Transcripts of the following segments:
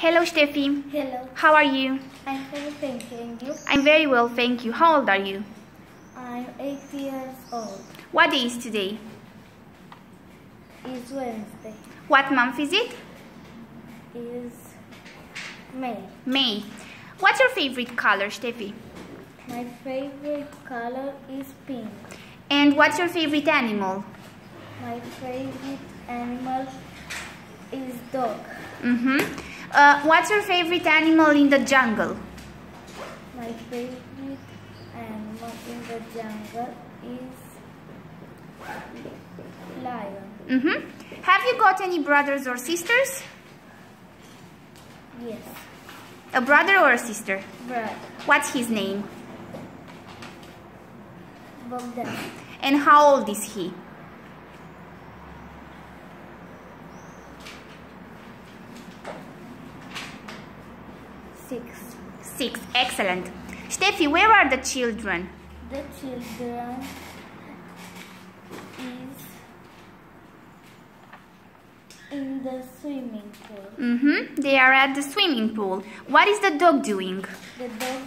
Hello, Steffi. Hello. How are you? I'm very well, thank you. I'm very well, thank you. How old are you? I'm eight years old. What day is today? It's Wednesday. What month is it? it? Is May. May. What's your favorite color, Steffi? My favorite color is pink. And what's your favorite animal? My favorite animal is dog. Mm-hmm. Uh, what's your favorite animal in the jungle? My favorite animal in the jungle is lion. Mm-hmm. Have you got any brothers or sisters? Yes. A brother or a sister? Brother. What's his name? Bogdan. And how old is he? Six. Six. Excellent. Steffi, where are the children? The children is in the swimming pool. Mm-hmm. They are at the swimming pool. What is the dog doing? The dog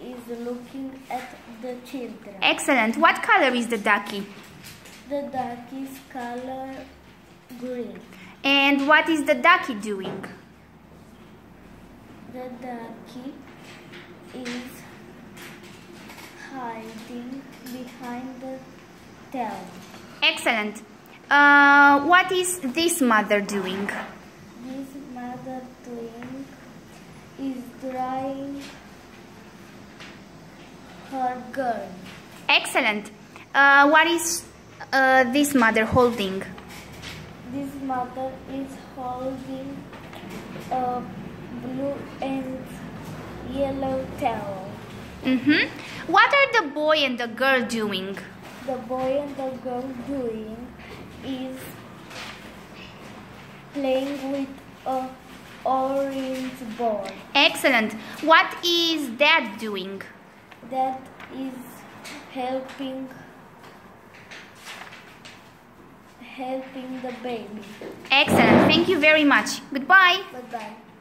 is looking at the children. Excellent. What color is the ducky? The duck is color green. And what is the ducky doing? The ducky is hiding behind the tail. Excellent. Uh, what is this mother doing? This mother doing is drying her girl. Excellent. Uh, what is uh, this mother holding? This mother is holding a blue and yellow towel. Mm-hmm. What are the boy and the girl doing? The boy and the girl doing is playing with a orange ball. Excellent. What is dad doing? That is helping helping the baby. Excellent. Thank you very much. Goodbye. Bye bye.